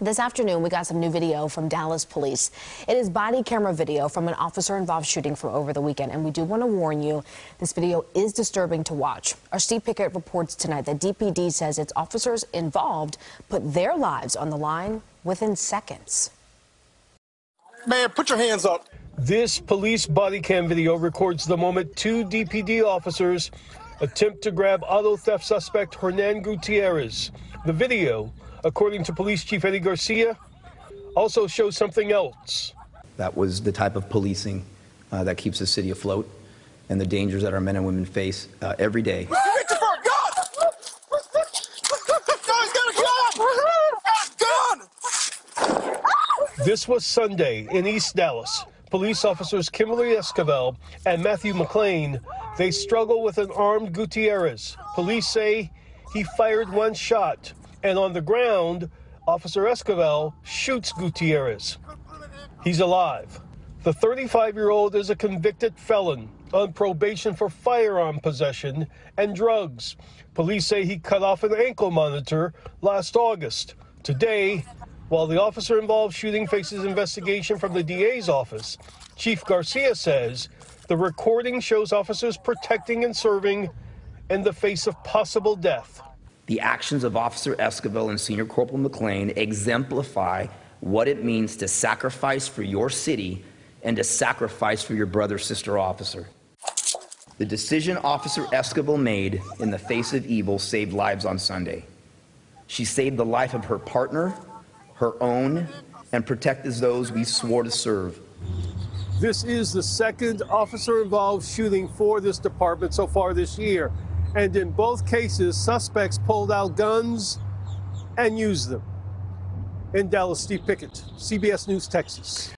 This afternoon, we got some new video from Dallas police. It is body camera video from an officer involved shooting from over the weekend. And we do want to warn you this video is disturbing to watch. Our Steve Pickett reports tonight that DPD says its officers involved put their lives on the line within seconds. Man, put your hands up. This police body cam video records the moment two DPD officers attempt to grab auto theft suspect Hernan Gutierrez. The video according to Police Chief Eddie Garcia, also shows something else. That was the type of policing uh, that keeps the city afloat and the dangers that our men and women face uh, every day. This was Sunday in East Dallas. Police officers Kimberly Esquivel and Matthew McLean, they struggle with an armed Gutierrez. Police say he fired one shot and on the ground, Officer Esquivel shoots Gutierrez. He's alive. The 35 year old is a convicted felon on probation for firearm possession and drugs. Police say he cut off an ankle monitor last August. Today, while the officer involved shooting faces investigation from the DA's office, Chief Garcia says the recording shows officers protecting and serving in the face of possible death. The actions of Officer Esquivel and Senior Corporal McLean exemplify what it means to sacrifice for your city and to sacrifice for your brother sister officer. The decision Officer Esquivel made in the face of evil saved lives on Sunday. She saved the life of her partner, her own, and protect as those we swore to serve. This is the second officer involved shooting for this department so far this year. And in both cases, suspects pulled out guns and used them. In Dallas, Steve Pickett, CBS News, Texas.